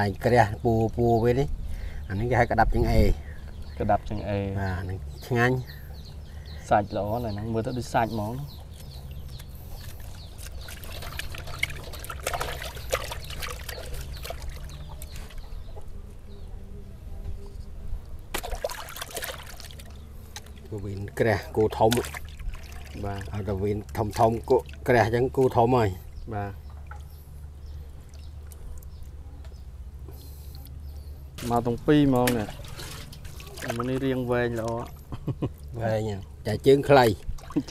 ធំកន្លែងក្រាស់ពូពូវិញនេះអានេះគេហៅក្តាប់ជាងអេក្តាប់ចង្អេរបាទអានឹងឆ្ងាញ់សាច់ល្អណាស់ហ្នឹងមើលទៅដូចសាច់ហ្មងពូវិញក្រាស់គូធំបាទហើយទៅវិញធំធំគូក្រាស់អញ្ចឹងគូធំហើយបាទ មកទាំងពីរហ្មងនេះអាមួយនេះរៀងវែងល្អវែងហ្នឹងចាជើងខ្លី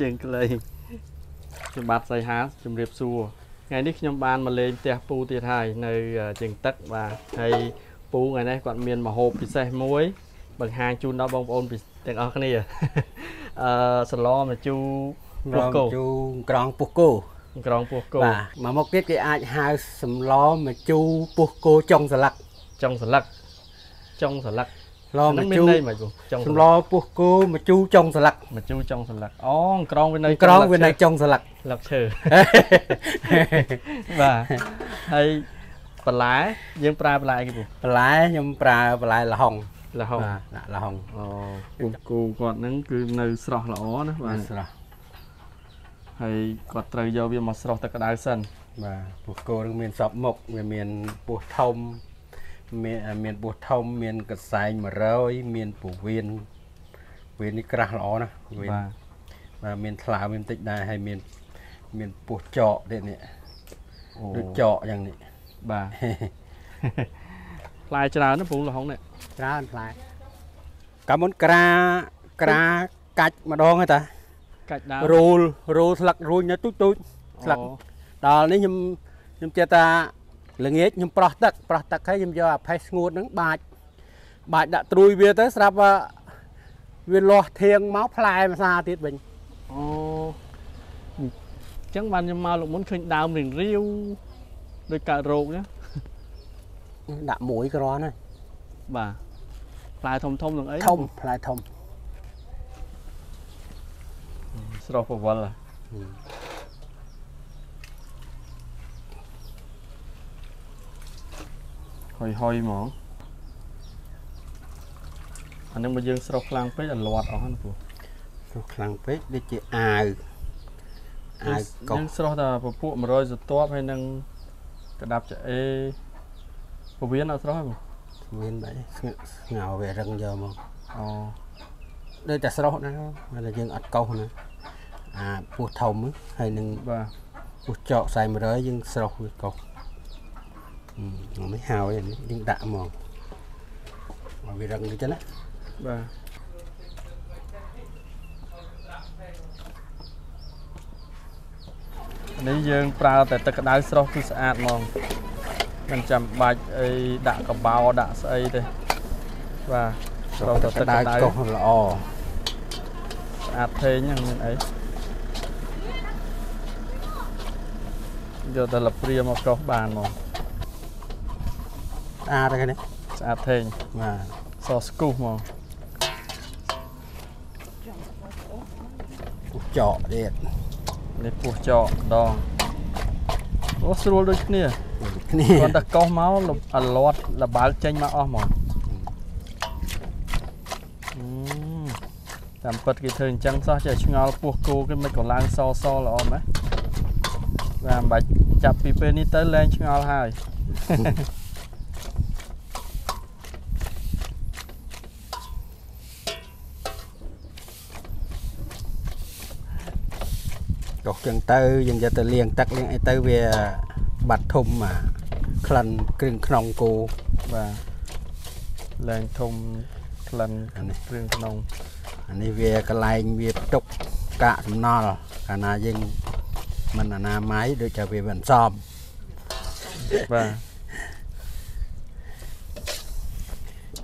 ជើងខ្លីខ្ញុំបាទសៃហាជំរាបសួរថ្ងៃនេះខ្ញុំបានមកលេងផ្ទះពូទៀតហើយនៅជើងទឹកបាទហើយពូថ្ងៃនេះគាត់មានម្ហូបពិសេសមួយបង្ហាញជូនដល់បងប្អូនទាំងអស់គ្នាអឺសឡម្ជូរពោះគោជូរក្រងពោះគោក្រងពោះគោបាទមកមុខទៀតគេអាចហៅសម្លម្ជូរពោះគោចុងស្លឹកចុងស្លឹក ចុងស្លឹកឡហ្នឹងម្មានជូរន័យមិនពូចុងសម្លពោះគោម្ជូរចុងស្លឹកម្ជូរចុងស្លឹកអូក្រងវានៅក្រងវានៅចុងស្លឹកស្លឹកឈើបាទហើយបន្លែយើងប្រើបន្លែអីគេពូបន្លែខ្ញុំប្រើបន្លែល្ហុងលហុងបាទដាក់ល្ហុងអូពូគូគាត់ហ្នឹងគឺនៅស្រស់ល្អណាបាទស្រស់ហើយគាត់ត្រូវយកវាមកស្រស់ទឹកក្តៅសិនបាទពោះគោនឹងមានសពមុខវាមានពោះធំ មានមានពោះធំមានកសែង100មានពោះវៀនវៀននេះក្រាស់ល្អណាស់វៀនបាទបាទមានថ្លាមានបន្តិចដែរហើយមាន មានពោះចកទៀតនេះអូដូចចកយ៉ាងនេះបាទផ្លែច្រើនណាពូលហុងនេះច្រើនផ្លែកាលមុនក្រាក្រាកាច់ម្ដងហ្នឹងតាកាច់ដើមរូលរូលស្លឹករួញនៅទូចទូចស្លឹកអូដល់នេះខ្ញុំខ្ញុំចេះថា ល្ងាចខ្ញុំប្រោះទឹកប្រោះទឹកហើយខ្ញុំយកអាផេះស្ងួតហ្នឹងបាចបាចដាក់ត្រួយវាទៅស្រាប់ថាវាលាស់ធៀងមកផ្លែភាសាទៀតវិញអូអញ្ចឹងបានខ្ញុំមកលោកមុនឃើញដើមរៀងរាវដូចកើតរោគណាដាក់មួយគ្រាន់ហើយបាទផ្លែធំធំនឹងអីធំផ្លែធំស្រស់ប្រវល់ហ៎ ហុយហុយហ្មងអានឹងបើយើងស្រស់ខ្លាំងពេកអាលាត់អស់ណាពូនោះខ្លាំងពេកដូចជាអាវអាវកោសយើងស្រស់តែពពួក100សតបហើយនឹងក្តាប់ចអេពវៀនអត់ស្រស់ទេពូមានបែបស្ងស្ងោវារឹងយកមកអូដូចតែស្រស់ណាតែយើងអត់កោសណាអាពោះធំហ្នឹងហើយនឹងបាទពោះចកខ្សែ100យើងស្រស់វាកោសហឹ មនេះហើយអានេះយើងដាក់ហ្មងឲ្យវារឹងដូចចឹងណាបាទនេះយើងប្រើតែទឹកក្តៅស្រស់គឺស្អាតហ្មងមិនចាំបាច់អីដាក់កបោដាក់ស្អីទេបាទស្រស់តែទឹកក្តៅកោសល្អស្អាតថេងហ្នឹងមានអីយកតែលព្រាមកកោសបានហ្មង ស្អាតហើយនេះស្អាតថេងបាទសស្គូសហ្មងពោះចកទៀតនេះពោះចកម្ដងអូស្រួលដូចគ្នាគ្នាគាត់តែកោសមកលអាលាត់លបើកចេញមកអស់ហ្មងអឺតាមពិតគេធ្វើអញ្ចឹងសោះចេះឆ្ងល់ពោះគោគេមិនក៏ឡើងសសល្អម៉េះបាទមិនបាច់ចាប់ពីពេលនេះទៅលែងឆ្ងល់ហើយ កោសចឹង ទៅយើងយកទៅលាងទឹកលាងអីទៅវាបាត់ធំអាក្លិនគ្រឿងក្នុងគោបាទលែងធំក្លិនអានេះគ្រឿងក្នុងអានេះវាកន្លែងវាផ្ទុកកាកសំណល់កាលណាយើងមិនអនាម័យដូចជាវាមិនសមបាទ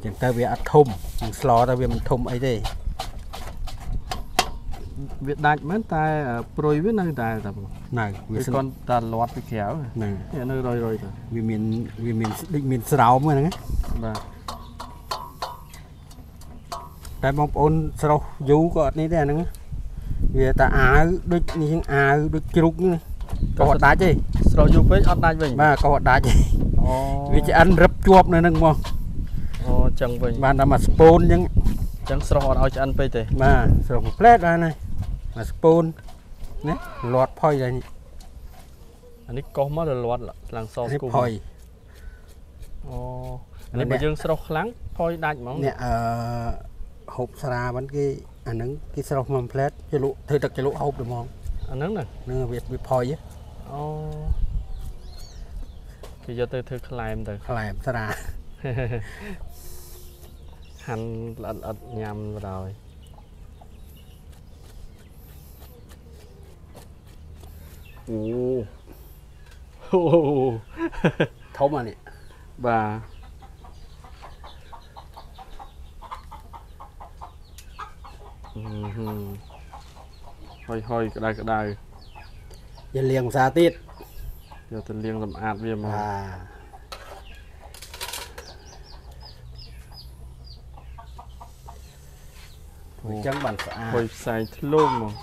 ចឹងទៅវាអត់ធំនឹងស្លទៅវាមិនធំអីទេ វាដាច់មែនតែព្រុយវានៅតែតែនៅវាវាស្នគាត់តែលាត់ពីក្រៅហ្នឹងនេះនៅរយរយទៅវាមានវាមានដូចមានស្រោមហ្នឹងណាបាទតែបងប្អូនស្រុះយូរក៏អត់នេះដែរហ្នឹងវាតាអាវដូចនេះចឹងអាវដូចជ្រុកនេះក៏អត់ដាច់ទេស្រោយយូរពេកអត់ដាច់វិញបាទក៏អត់ដាច់ទេអូវាឆ្អិនរឹបជាប់នៅនឹងមកអូចឹងវិញបានតែមកស្ពូនចឹងចឹងស្រោះអត់ឲ្យឆ្អិនពេកទេបាទស្រុកមួយផ្លែតបានហើយ មកស្ពូននេះលាត់ផុយដែរនេះអានេះកោះមករលាត់ឡើងសនេះស្គូផុយអូអានេះបើយើងស្រោះខ្លាំងផុយដាច់ហ្មងនេះអឺហូបស្រាបានគេអាហ្នឹងគេស្រោះមួយផ្លែតជលក់ធ្វើទឹកជលក់ហូបទៅហ្មងអាហ្នឹងណាហ្នឹងវាវាផុយហ៎អូគេយកទៅធ្វើខ្លែមទៅខ្លែមស្រាហាន់ល្អិតល្អិតញ៉ាំបណ្ដោយ អូអូធំអានេះបាទអឺហឹមហុយហុយក្តៅក្តៅវាលាងភាសាទៀតយកទៅលាងសម្អាតវាមកបាទអញ្ចឹងបានស្អាតហុយផ្សែងធ្លុំមក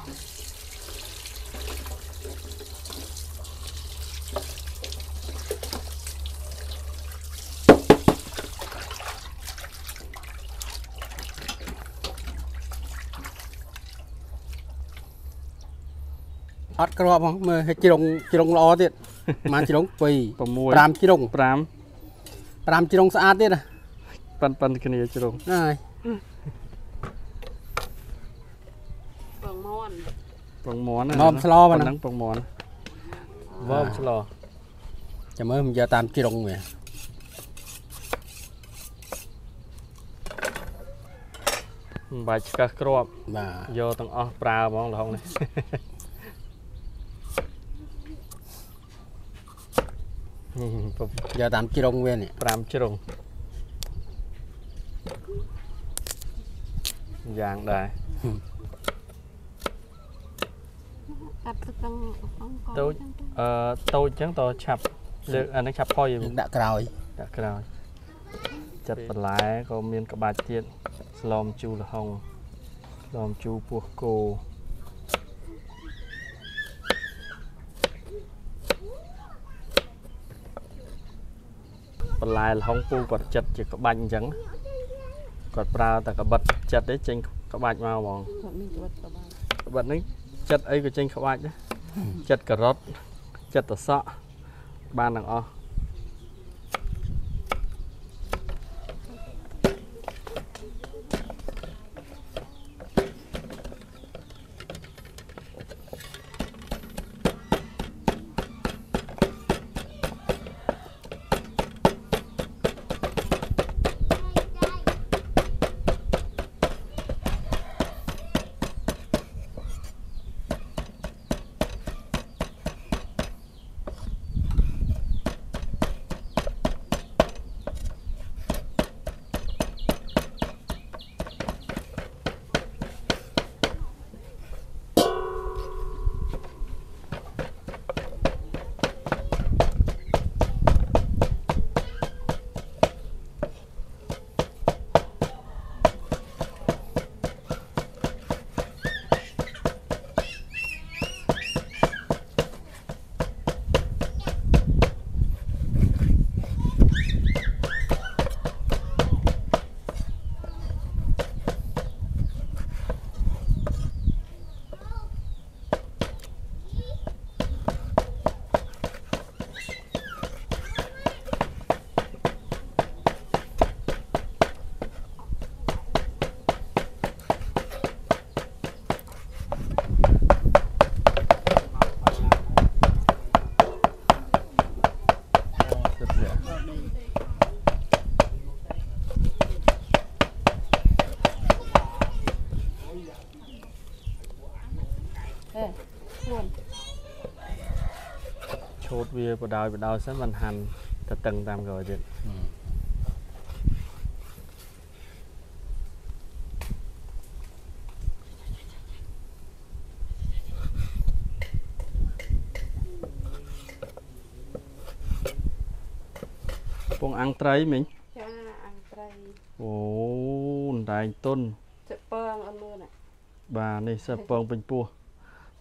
អត់ក្របហ្មងមើលឲ្យជ្រុងជ្រុងល្អទៀតប្រហែលជ្រុង2 6 5ជ្រុង5 5ជ្រុងស្អាតទៀតណាប៉ិនប៉ិនគ្នាជ្រុងហ្នឹងហើយពងមន់ពងមន់ងំស្លោប៉ុណ្ណឹហ្នឹងងពងមន់វមស្លោចាំមើលមិនយកតាមជ្រុងវាមិនបាច់ឆ្កឹះគ្រាប់បាទយកទាំងអស់ប្រើហ្មងលហុងនេះ យកតាមជ្រុងវានេះ5ជ្រុងយ៉ាងដែរកាត់ទឹកទាំងអង្គតូចអឺតូចអញ្ចឹងតឆាប់លើកអានេះឆាប់ផុយយើងដាក់ក្រោយដាក់ក្រោយចិត្តបន្លែក៏មានក្បាច់ទៀតស្លមជូរលហុងស្លមជូរពោះគោ បន្លែលហុងពូគាត់ចិត្តជាក្បាច់អញ្ចឹងគាត់ប្រើតែក្បិតចិត្តទេចេញក្បាច់មកហ្មងគាត់មានជីវិតក៏បានក្បិតនេះចិត្តអីក៏ចេញក្បាច់ដែរចិត្តការ៉ុតចិត្តតសក់បានទាំងអស់ ចិត្តវា ហេខ្លួន ឆូត វាបដោយបដោយសិនមិនហាន់ទៅតឹងតាមក្រោយទៀតពងអាំងត្រីមិញចាអង្ត្រីអូអណ្ដែងទុនចពងអត់មើលណាបាទនេះសិបពងពេញពោះ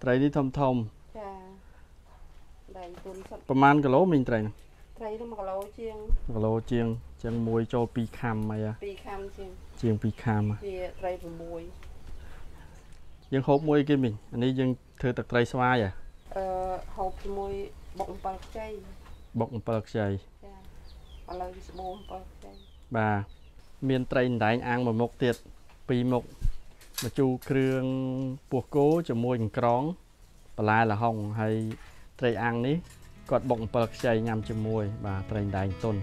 ត្រីនេះធំធំ ចាដៃទុនសិតប្រហែលគីឡូមីងត្រីហ្នឹងត្រីនោះ1គីឡូជាងគីឡូជាងជាងមួយចូល2ខាំអីហ៎2ខាំជាងជាង2ខាំហ៎វាត្រី6យើងហូបមួយគេមីងអានេះយើងធ្វើទឹកត្រីស្វាយហ៎អឺហូបជាមួយបុកអំពិលខ្ចីបុកអំពិលខ្ចីចាឥឡូវវាស្បូរអំពិលខ្ចីបាទមានត្រីអណ្ដែងអាំងមួយមុខទៀតពីរមុខមកជូរគ្រឿងពោះគោជាមួយកង្ក្រងបន្លែល្ហុងហើយ ត្រីអាំងនេះគាត់បុកអំពិលខ្ចីញ៉ាំជាមួយ បាទត្រីអណ្ដែងទុន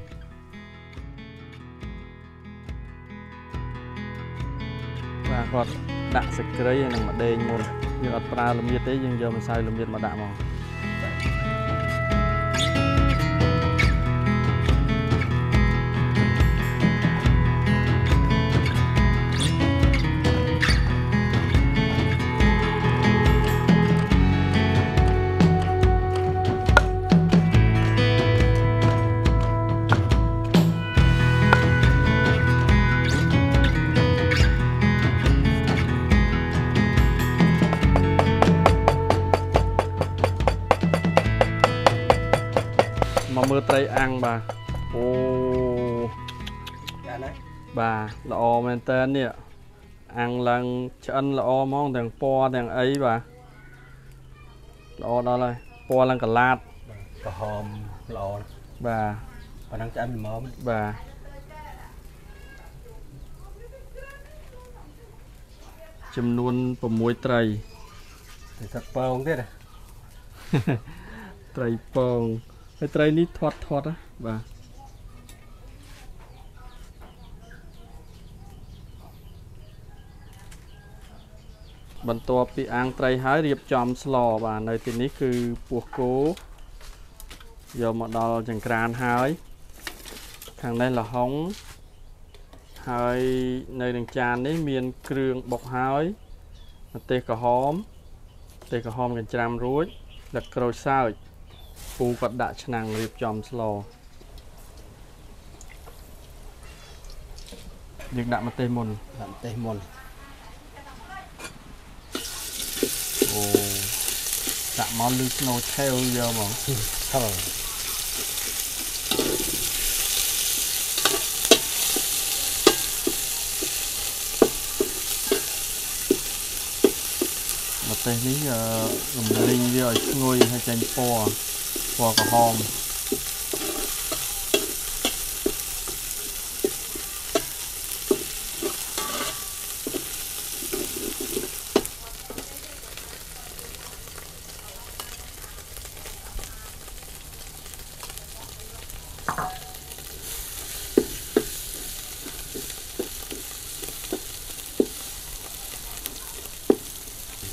បាទគាត់ដាក់សក្រីហើយនឹងម្ដេងមុនយើងអត់ប្រើល្មៀតទេយើងយកម្សៅល្មៀតមកដាក់មកមក អាំងបាទអូចាណាបាទល្អមែនតើនេះអាំងឡើងឆ្អិនល្អហ្មងទាំងពណ៌ទាំងអីបាទល្អដល់ហើយពណ៌ឡើងកឡាតក្រហមល្អណាស់បាទប៉ណ្ណឹងឆ្អិនល្មមបាទចំនួន6ត្រីទៅសឹកពងទៀតណាត្រីពង ហើយត្រីនេះធាត់ធាត់ណាបាទបន្ទាប់ពីអាំងត្រីហើយរៀបចំស្លបាទនៅទីនេះគឺពោះគោយកមកដល់ចង្ក្រានហើយ ខាងនេះល្ហុងហើយនៅនឹងចាននេះមានគ្រឿងបុកហើយម្ទេសក្រហមម្ទេសក្រហមកញ្ច្រាំរួចទឹកក្រូចសើច ពូគាត់ដាក់ឆ្នាំងរៀបចំស្លយើងដាក់ម្ទេសមុនដាក់ម្ទេសមុនអូដាក់មកលឺស្នូឆេវយកហ្មងហឹលម្ទេសនេះអឺរំលីងវាឲ្យឈ្ងុយហើយចេញពណ៌ ពណ៌ក្រហម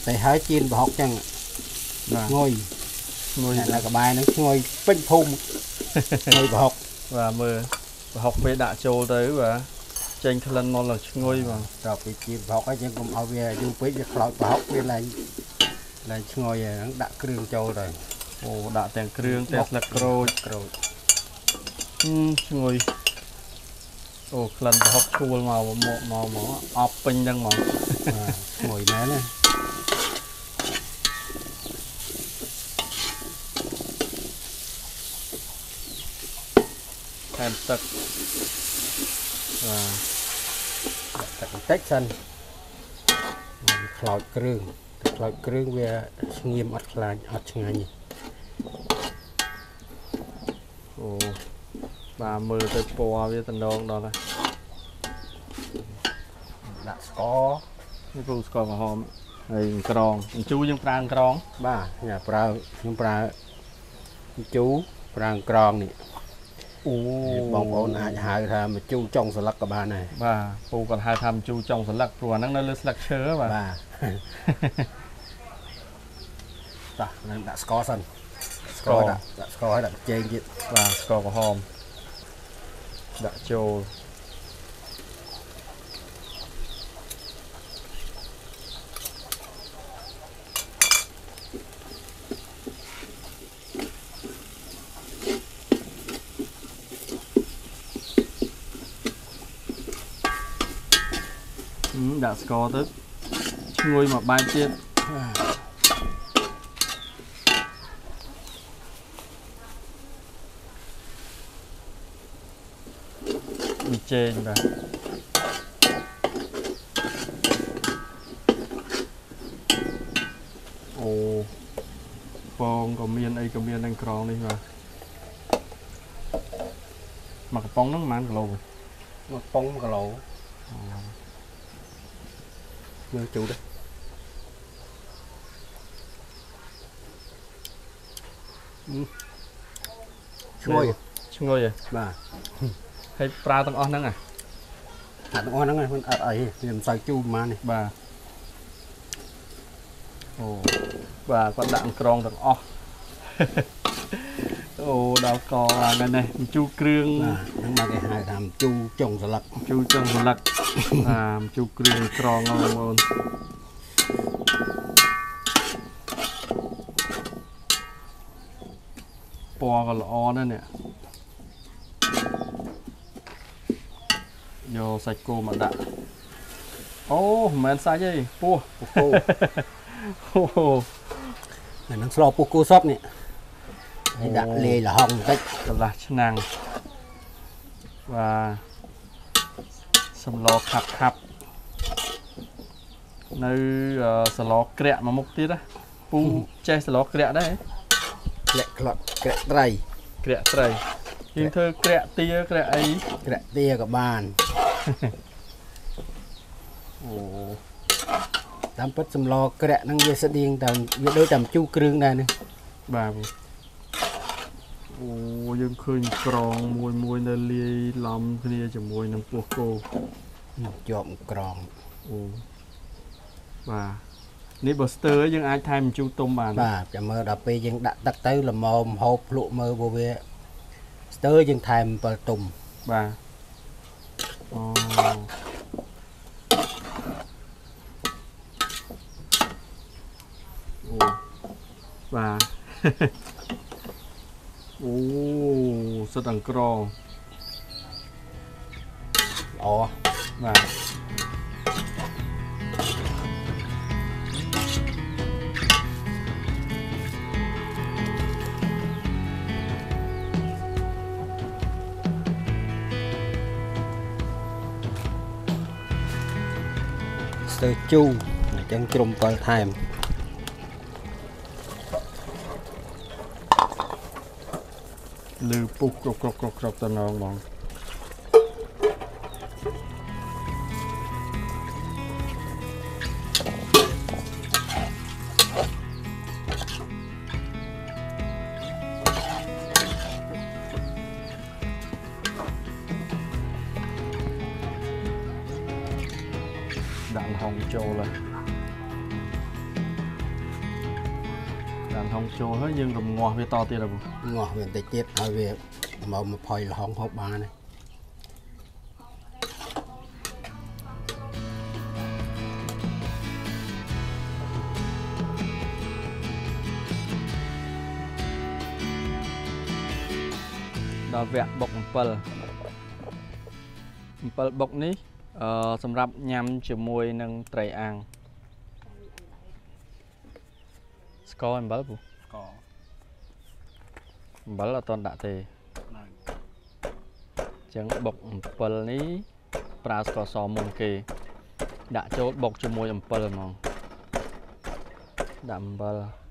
តែហើយជៀ ឈ្ងុយឈ្ងុយអ្នកនៅក្បែរហ្នឹងឈ្ងុយពេញភូមិឈ្ងុយប្រហុកបាទមើលប្រហុកពេលដាក់ចូលទៅបាទចេញក្លិនមកដល់ឈ្ងុយបងតទៅពីជៀនប្រហុកហើយយើងកុំឲ្យវាយូរពេកវាខ្លោចប្រហុកវាឡើងឡើងឈ្ងុយហើយហ្នឹងដាក់គ្រឿងចូលទៅអូដាក់ទាំងគ្រឿងទាំងស្លឹកក្រូចក្រូចហឹមឈ្ងុយអូក្លិនប្រហុកឈួលមកមកមកមកអប់ពេញហ្នឹងហ្មងបាទឈ្ងុយណែណា ថែមទឹកបាទដាក់ទឹកបន្តិចសិនវាខ្លោចគ្រឿងទឹកខ្លោចគ្រឿងវាស្ងៀមអត់ខ្លាញ់អត់ឆ្ងាញ់ទេអូបាទមើលទៅពណ៌វាតំណងដល់ហើយដាក់ស្ករនេះពូស្ករក្រហមហើយក្រងអញ្ជូរយើងប្រើក្រងបាទញ៉ាប្រើខ្ញុំប្រើជូរប្រើក្រងនេះ អូបងប្អូនអាចហៅថាម្ជូរចុងស្លឹកក៏បានដែរបាទពូគាត់ហៅថាអញ្ជូរចុងស្លឹកព្រោះអាហ្នឹងនៅលើស្លឹកឈើបាទបាទតោះនឹងដាក់ស្ករសិនស្ករដាក់ដាក់ស្ករឲ្យដាក់ចេងទៀតបាទស្ករក្រហមដាក់ចូល ដាក់ស្ករទៅឈ្ងឈ្ងុយមួយបែបទៀតបាទមីចេងបាទអូពងក៏មានអីក៏មាននឹងក្រងនេះបាទមកកំប៉ុងហ្នឹងប្រហែលគីឡូមកប៉ុង1គីឡូ មើលជូរទៅឈ្ងុយឈ្ងុយហ៎បាទហើយប្រើទាំងអស់ហ្នឹងហ៎អាទាំងអស់ហ្នឹងហ្នឹងអត់អីទេមិនសូវជូរប៉ុន្មានទេបាទអូបាទគាត់ដាក់អង្ក្រងទាំងអស់អូ ដល់កហ្នឹងនេះជូរគ្រឿងបាទហ្នឹងមកគេហៅថាជូរចុងស្លឹកជូរចឹងសន្លឹកអាជូរគ្រឿងក្រងហ្នឹងបងប្អូនពណ៌ក៏ល្អណាស់នេះយកសាច់គោមកដាក់អូមិនមែនសាច់ទេពោះពូគោអូអាហ្នឹងស្លពូគោសពនេះ ហើយដាក់លាយលហុងបន្តិចកន្លះឆ្នាំងបាទសម្លខាប់ខាប់នៅអឺសឡក្រាក់មួយមុខទៀតណាពូចេះសឡក្រាក់ដែរក្រាក់ក្លាក់ក្រាក់ត្រីក្រាក់ត្រីយើងធ្វើក្រាក់ទាក្រាក់អីក្រាក់ទាក៏បានអូតាមពិតសម្លក្រាក់ហ្នឹងវាស្តៀងតាមវាដូចតាមជូរគ្រឿងដែរនេះបាទពូ អូយើងឃើញក្រងមួយមួយនៅលាយឡំគ្នាជាមួយនឹងពោះគោជាប់ក្រងអូបាទនេះបើស្ទើរយើងអាចថែមម្ជូរទុំបានបាទចាំមើលដល់ពេលយើងដាក់ទឹកទៅល្មមហូបភ្លក់មើលព្រោះវាស្ទើរយើងថែមអំពិលទុំបាទអូអូបាទ អូសិតអង្ក្រងល្អបាទស្ទើរជូរអញ្ចឹងជ្រុំពិលថែម លឺពុះគ្រប់គ្រប់គ្រប់គ្រប់ទៅនងបងដាក់ល្ហុងចូលហើយ ចូលហើយយើងរំងាស់វាតទៀតហើយបងងាស់វាបន្តិចទៀតហើយវាមកមកផុយលហុងហូបបានហើយដល់វគ្គបុកអំពិលអំពិលបុកនេះអឺសម្រាប់ញ៉ាំជាមួយនឹងត្រីអាំងស្ករអំបិលពូស្ករអំបិលអត់តន់ដាក់ទេអញ្ចឹងបុកអំពិលនេះប្រើស្ករសមុនគេ ដាក់ចូលបុកជាមួយអំពិលហ្មងដាក់អំបិលដាក់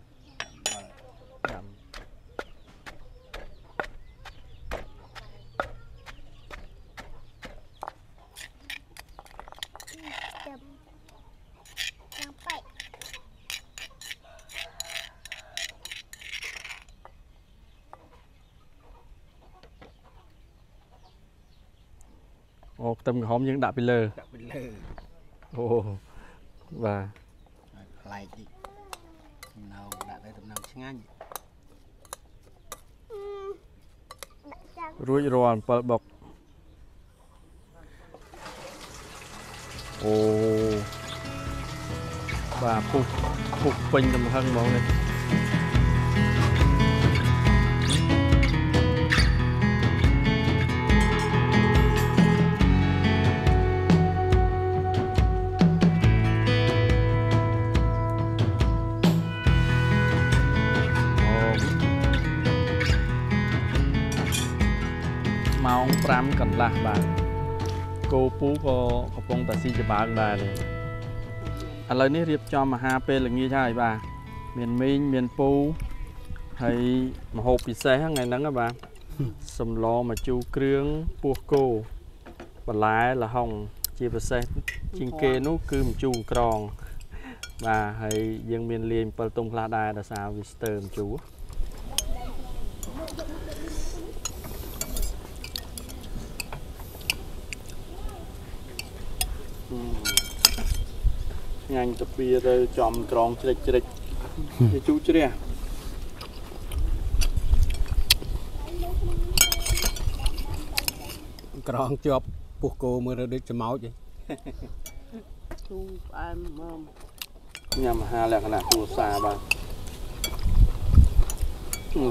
chấm chấm bậy អូ ខ្ទឹមក្រហមយើងដាក់ពីលើដាក់ពីលើអូបាទឲ្យប្លែកតិចដំណៅដាក់ទៅដំណៅឆ្ងាញ់ đã chấm រួចរាល់អំពិលបុកអូបាទពុះពុះពេញទំហឹងហ្មងនេះ 5កន្លះបាទគោពូក៏កំពុងតែស៊ីច្បើងដែរនេះឥឡូវនេះរៀបចំអាហារពេលល្ងាចហើយបាទមានមីងមានពូហើយម្ហូបពិសេសថ្ងៃហ្នឹងហ៎បាទសម្លម្ជូរគ្រឿងពោះគោបន្លែល្ហុងជាពិសេសជាងគេនោះគឺម្ជូរក្រងបាទហើយយើងមានលាយ7ទុំខ្លះដែរដោយសារវាស្ទើម្ជូរ ញ៉ាញ់ទៅពីទៅចំក្រងជ្រិចជ្រិចវាជូរជ្រះក្រងជាប់ពោះគោមើលទៅដូចច្មោចឯងជូរផ្អែមមមញ៉ាំអាហារលក្ខណៈគ្រួសារបាទ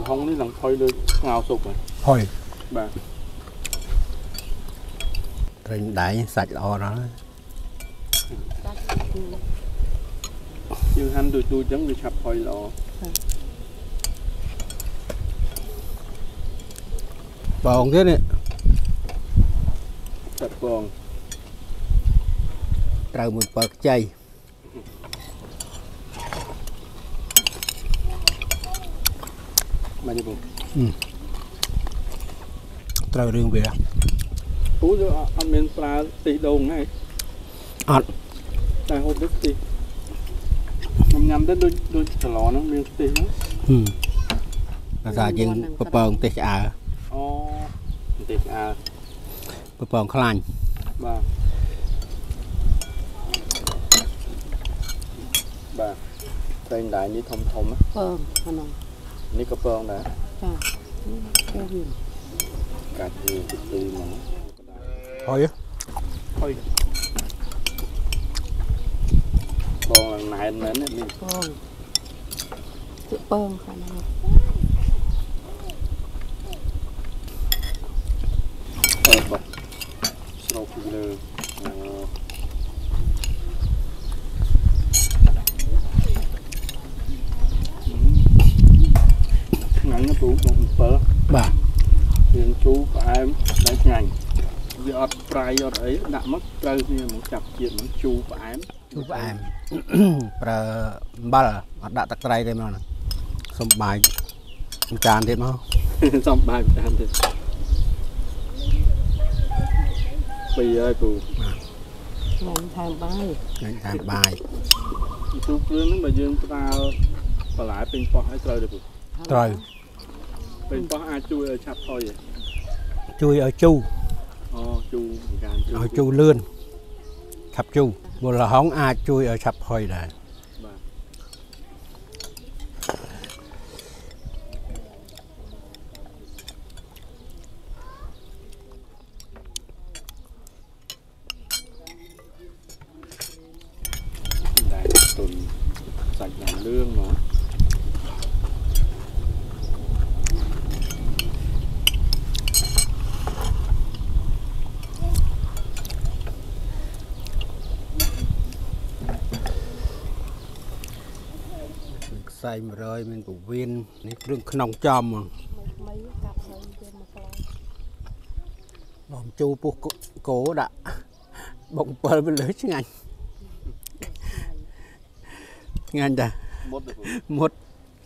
ហុងនេះឡើងផុយដូចស្ងោរស៊ុបហ្នឹងហុយបាទត្រេញដៃសាច់ល្អណាស់ដាច់ជូរ យើងហាន់ទូចទូចអញ្ចឹងវាឆាប់ផុយល្អបងទៀតនេះតែបងត្រូវមួយបើខ្ចីមកនេះបងត្រូវរឿងវាពូយើងអត់អត់មានប្រើខ្ទិះដូងហ្នឹងអត់ តែហូបដូចខ្ទិះខ្ញុំញ៉ាំទៅដូចដូចច្រឡហ្នឹងមានខ្ទិះហ្នឹងហឹមដោយសារយើងប្រពងទេសឆ្អើអូបន្តិចស្អាតប្រពងខ្លាញ់បាទបាទតែងដែរនេះធំធំណាពើអានោះនេះក៏ពងដែរចាគេវាកាច់វាទៅទីមកហុយហុយ បងឡើងណែនមែននេះពងជឿពងខាងនោះអឺបាទស្រោបពីលើអឺឆ្ងាញ់ណាស់ពូបង7 បាទ វាជូរផ្អែមតែឆ្ងាញ់ វាអត់ប្រៃអត់អីដាក់មកត្រូវវាមកចាប់ជាតិមកជូរផ្អែមជូរផ្អែមប្រើអំបិលអត់ដាក់ទឹកត្រីទេមកហ្នឹងសុំបាយមួយចានទៀតមកសំបាយតាមទៀតពីហើយពូខ្ញុំថែមបាយញ៉ាំតាមបាយជូរគ្រឿងហ្នឹងបើយើងប្រើបន្លែពេញប៉ោះឲ្យត្រូវទេពូត្រូវពេញប៉ោះអាចជួយឲ្យឆាប់ថយទេជួយឲ្យជូរ អូជូរមិនកានជូរឲ្យជូរលឿនឆាប់ជូរបុលហុងអាចជួយឲ្យឆាប់ហុយដែរ បាទដែរទុនសាច់យ៉ាងលឿងហ្មង ខ្សែ100មានពវៀននេះគ្រឿងក្នុងចំហ្មងមិនកាប់ហើយវាមកកន្លងបងជូរពោះគោដាក់បុក7វាលើឆ្ងាញ់ឆ្ងាញ់តាមុតទេពូមុត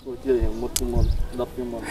ពូជឿយ៉ាងមុតជាមុនដុតជាមុន